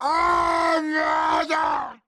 啊你儿